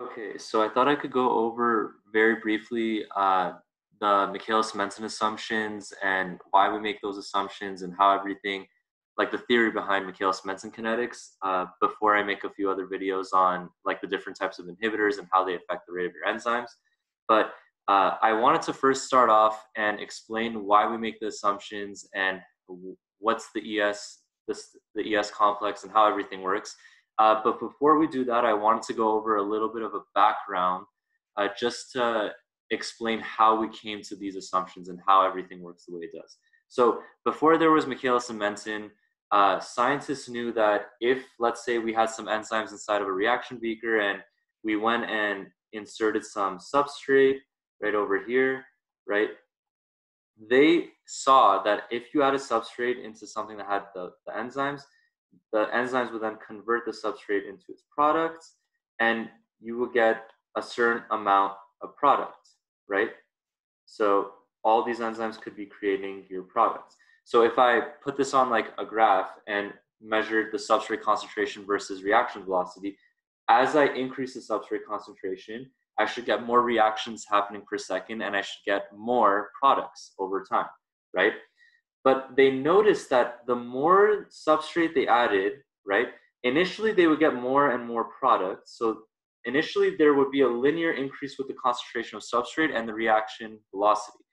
Okay, so I thought I could go over very briefly uh, the Michaelis-Menten assumptions and why we make those assumptions and how everything, like the theory behind Michaelis-Menten kinetics, uh, before I make a few other videos on like the different types of inhibitors and how they affect the rate of your enzymes. But uh, I wanted to first start off and explain why we make the assumptions and what's the ES, this, the ES complex and how everything works. Uh, but before we do that, I wanted to go over a little bit of a background uh, just to explain how we came to these assumptions and how everything works the way it does. So before there was Michaelis and Menten, uh, scientists knew that if, let's say, we had some enzymes inside of a reaction beaker and we went and inserted some substrate right over here, right? They saw that if you add a substrate into something that had the, the enzymes, the enzymes will then convert the substrate into its products, and you will get a certain amount of product, right? So all these enzymes could be creating your products. So if I put this on like a graph and measured the substrate concentration versus reaction velocity, as I increase the substrate concentration, I should get more reactions happening per second and I should get more products over time, right? But they noticed that the more substrate they added, right, initially they would get more and more product. So initially there would be a linear increase with the concentration of substrate and the reaction velocity.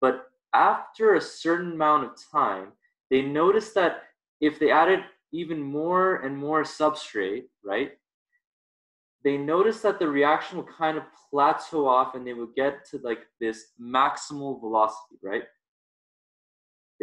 But after a certain amount of time, they noticed that if they added even more and more substrate, right, they noticed that the reaction would kind of plateau off and they would get to like this maximal velocity, right?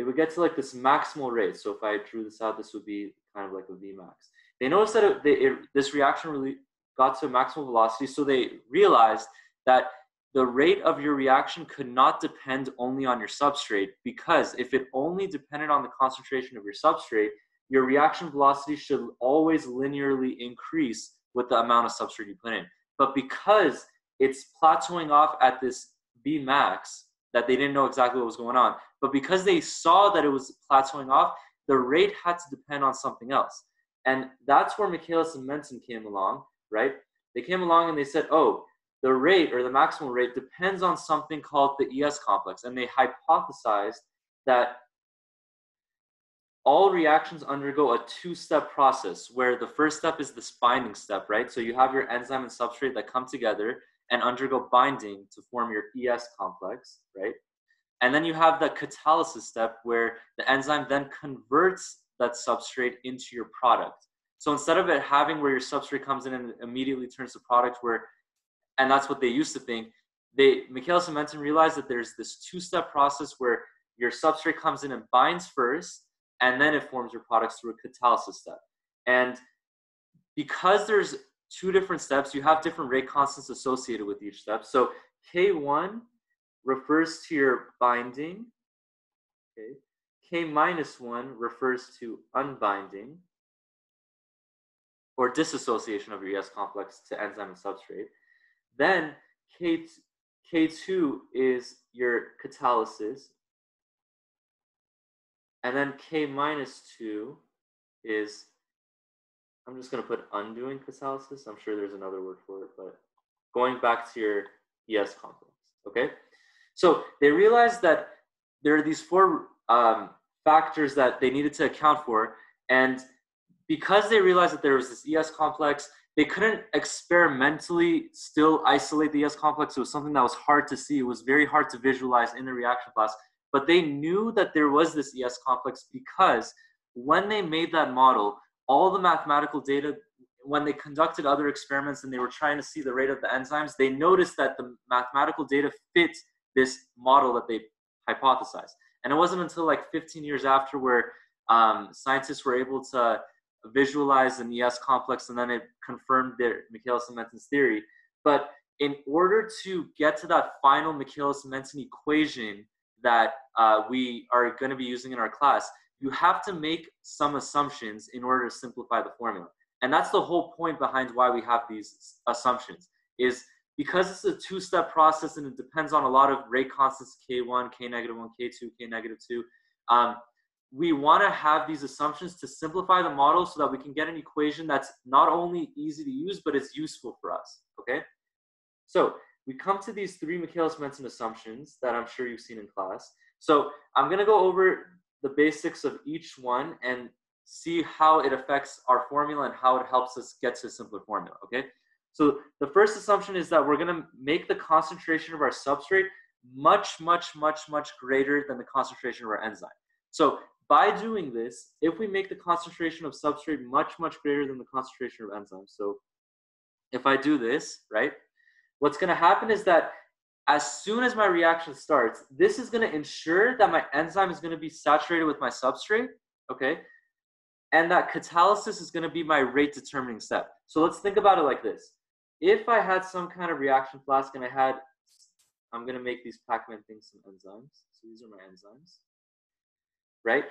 They would get to like this maximal rate. So if I drew this out, this would be kind of like a Vmax. They noticed that it, they, it, this reaction really got to a maximal velocity, so they realized that the rate of your reaction could not depend only on your substrate because if it only depended on the concentration of your substrate, your reaction velocity should always linearly increase with the amount of substrate you put in. But because it's plateauing off at this Vmax, that they didn't know exactly what was going on. But because they saw that it was plateauing off, the rate had to depend on something else. And that's where Michaelis and Menten came along, right? They came along and they said, oh, the rate or the maximum rate depends on something called the ES complex. And they hypothesized that all reactions undergo a two-step process where the first step is this binding step, right? So you have your enzyme and substrate that come together and undergo binding to form your ES complex, right? And then you have the catalysis step where the enzyme then converts that substrate into your product. So instead of it having where your substrate comes in and immediately turns to product where, and that's what they used to think, they, Michaelis and Menten realized that there's this two-step process where your substrate comes in and binds first, and then it forms your products through a catalysis step. And because there's two different steps. You have different rate constants associated with each step. So K1 refers to your binding. Okay. K minus 1 refers to unbinding or dissociation of your ES complex to enzyme and substrate. Then K, K2 is your catalysis. And then K minus 2 is I'm just going to put undoing catalysis. I'm sure there's another word for it, but going back to your ES complex. Okay. So they realized that there are these four um, factors that they needed to account for. And because they realized that there was this ES complex, they couldn't experimentally still isolate the ES complex. It was something that was hard to see. It was very hard to visualize in the reaction flask. But they knew that there was this ES complex because when they made that model, all the mathematical data when they conducted other experiments and they were trying to see the rate of the enzymes they noticed that the mathematical data fit this model that they hypothesized. And it wasn't until like 15 years after where um, scientists were able to visualize an es complex and then it confirmed their michaelis and menten's theory. But in order to get to that final michaelis menten equation that uh, we are going to be using in our class you have to make some assumptions in order to simplify the formula. And that's the whole point behind why we have these assumptions is because it's a two-step process and it depends on a lot of rate constants, K1, K negative 1, K2, K negative 2. Um, we want to have these assumptions to simplify the model so that we can get an equation that's not only easy to use, but it's useful for us, okay? So we come to these three Michaelis-Menten assumptions that I'm sure you've seen in class. So I'm gonna go over the basics of each one and see how it affects our formula and how it helps us get to a simpler formula, okay? So the first assumption is that we're gonna make the concentration of our substrate much, much, much, much greater than the concentration of our enzyme. So by doing this, if we make the concentration of substrate much, much greater than the concentration of enzyme, so if I do this, right, what's gonna happen is that as soon as my reaction starts, this is gonna ensure that my enzyme is gonna be saturated with my substrate, okay? And that catalysis is gonna be my rate determining step. So let's think about it like this. If I had some kind of reaction flask and I had I'm gonna make these Pac-Man things some enzymes. So these are my enzymes, right?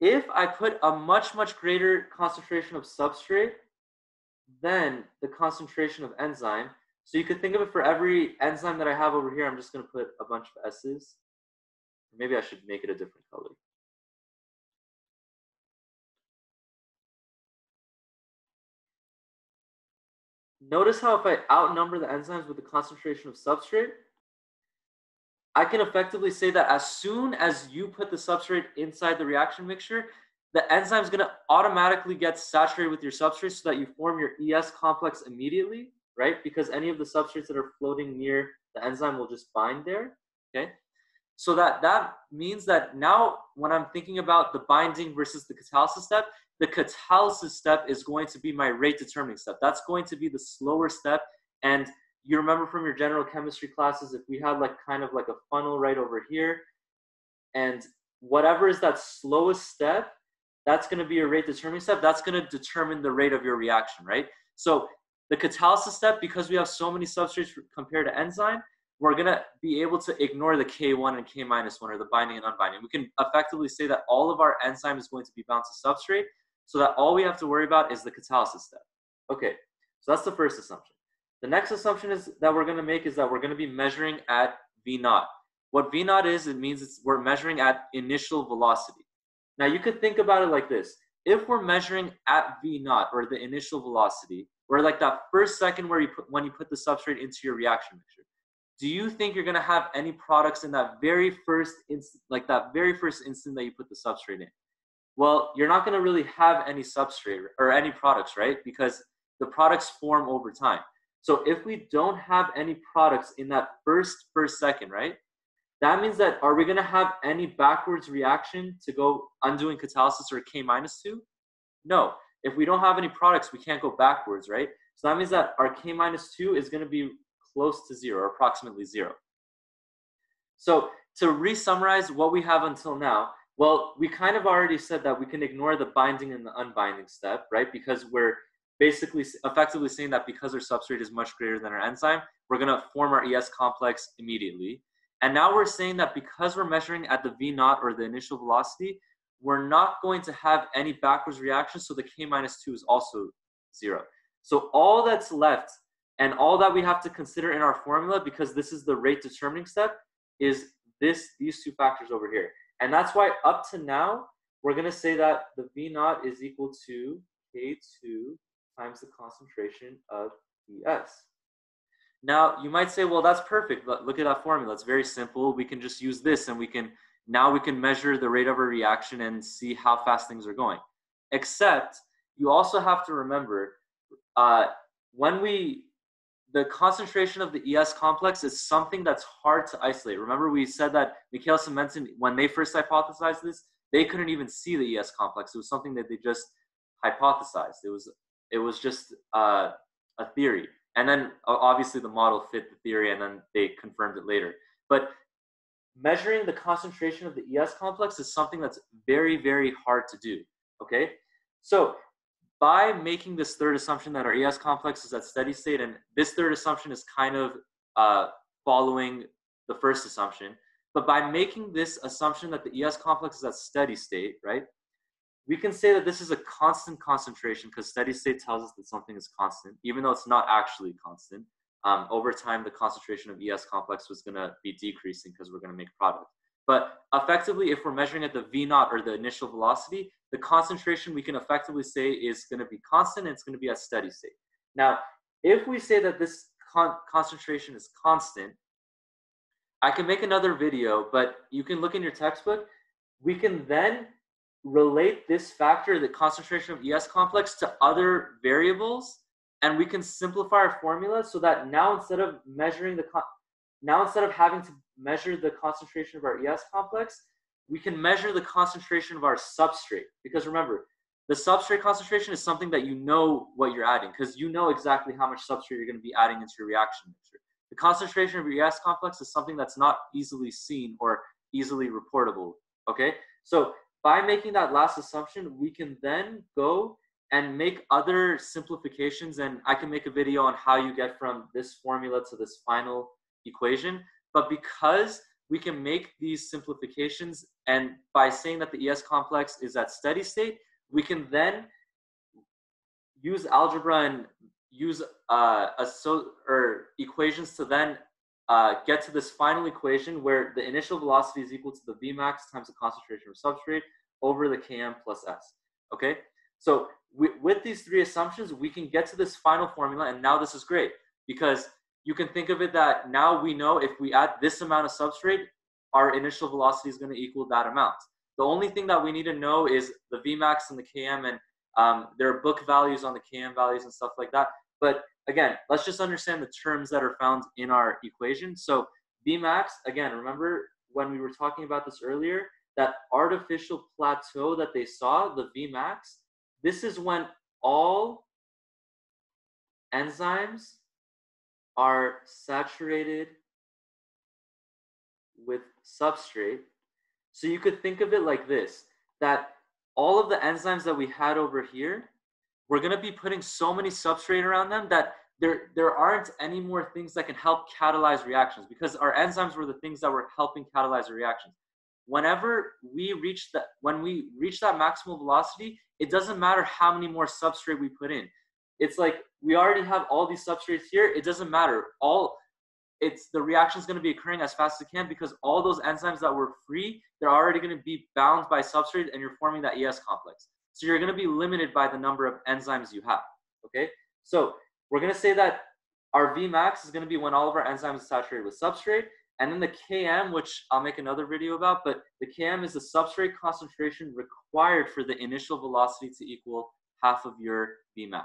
If I put a much, much greater concentration of substrate than the concentration of enzyme, so you could think of it for every enzyme that I have over here, I'm just gonna put a bunch of S's. Maybe I should make it a different color. Notice how if I outnumber the enzymes with the concentration of substrate, I can effectively say that as soon as you put the substrate inside the reaction mixture, the enzyme is going to automatically get saturated with your substrate so that you form your ES complex immediately, right? Because any of the substrates that are floating near the enzyme will just bind there, okay? So that that means that now when I'm thinking about the binding versus the catalysis step, the catalysis step is going to be my rate determining step. That's going to be the slower step and you remember from your general chemistry classes if we had like kind of like a funnel right over here and whatever is that slowest step that's going to be your rate determining step that's going to determine the rate of your reaction right so the catalysis step because we have so many substrates compared to enzyme we're going to be able to ignore the k1 and k minus 1 or the binding and unbinding we can effectively say that all of our enzyme is going to be bound to substrate so that all we have to worry about is the catalysis step okay so that's the first assumption the next assumption is that we're going to make is that we're going to be measuring at V naught. What V naught is, it means it's, we're measuring at initial velocity. Now you could think about it like this. If we're measuring at V naught or the initial velocity, or like that first second where you put, when you put the substrate into your reaction mixture, do you think you're going to have any products in that very first instant, like that very first instant that you put the substrate in? Well, you're not going to really have any substrate or any products, right? Because the products form over time. So if we don't have any products in that first first second, right? That means that are we going to have any backwards reaction to go undoing catalysis or K minus 2? No. If we don't have any products, we can't go backwards, right? So that means that our K minus 2 is going to be close to zero or approximately zero. So to re-summarize what we have until now, well, we kind of already said that we can ignore the binding and the unbinding step, right? Because we're basically effectively saying that because our substrate is much greater than our enzyme, we're going to form our ES complex immediately. And now we're saying that because we're measuring at the V naught or the initial velocity, we're not going to have any backwards reaction. So the K minus 2 is also zero. So all that's left and all that we have to consider in our formula, because this is the rate determining step, is this these two factors over here. And that's why up to now, we're going to say that the V naught is equal to K2 times the concentration of ES. Now, you might say, well, that's perfect. But look at that formula. It's very simple. We can just use this and we can, now we can measure the rate of a reaction and see how fast things are going. Except you also have to remember uh, when we, the concentration of the ES complex is something that's hard to isolate. Remember we said that and Menten, when they first hypothesized this, they couldn't even see the ES complex. It was something that they just hypothesized. It was it was just uh, a theory. And then obviously the model fit the theory and then they confirmed it later. But measuring the concentration of the ES complex is something that's very, very hard to do. Okay? So by making this third assumption that our ES complex is at steady state, and this third assumption is kind of uh, following the first assumption, but by making this assumption that the ES complex is at steady state, right? we can say that this is a constant concentration because steady state tells us that something is constant, even though it's not actually constant. Um, over time, the concentration of ES complex was going to be decreasing because we're going to make product. But effectively, if we're measuring at the V naught or the initial velocity, the concentration we can effectively say is going to be constant and it's going to be at steady state. Now, if we say that this con- concentration is constant, I can make another video, but you can look in your textbook. We can then relate this factor, the concentration of ES complex, to other variables, and we can simplify our formula so that now instead of measuring the con- now instead of having to measure the concentration of our ES complex, we can measure the concentration of our substrate. Because remember, the substrate concentration is something that you know what you're adding because you know exactly how much substrate you're going to be adding into your reaction mixture. The concentration of your ES complex is something that's not easily seen or easily reportable. Okay, so by making that last assumption, we can then go and make other simplifications. And I can make a video on how you get from this formula to this final equation. But because we can make these simplifications, and by saying that the ES complex is at steady state, we can then use algebra and use uh, so or equations to then uh, get to this final equation where the initial velocity is equal to the Vmax times the concentration of substrate over the Km plus S. Okay, so with these three assumptions, we can get to this final formula, and now this is great because you can think of it that now we know if we add this amount of substrate, our initial velocity is going to equal that amount. The only thing that we need to know is the Vmax and the Km, and um, there are book values on the Km values and stuff like that. But again, let's just understand the terms that are found in our equation. So Vmax, again, remember when we were talking about this earlier, that artificial plateau that they saw, the Vmax, this is when all enzymes are saturated with substrate. So you could think of it like this, that all of the enzymes that we had over here, we're going to be putting so many substrate around them that there, there aren't any more things that can help catalyze reactions because our enzymes were the things that were helping catalyze the reactions. Whenever we reach that, when we reach that maximal velocity, it doesn't matter how many more substrate we put in. It's like we already have all these substrates here. It doesn't matter. All it's the reaction is going to be occurring as fast as it can because all those enzymes that were free, they're already going to be bound by substrate and you're forming that ES complex. So you're going to be limited by the number of enzymes you have. Okay, so we're going to say that our Vmax is going to be when all of our enzymes are saturated with substrate, and then the Km, which I'll make another video about, but the Km is the substrate concentration required for the initial velocity to equal half of your Vmax.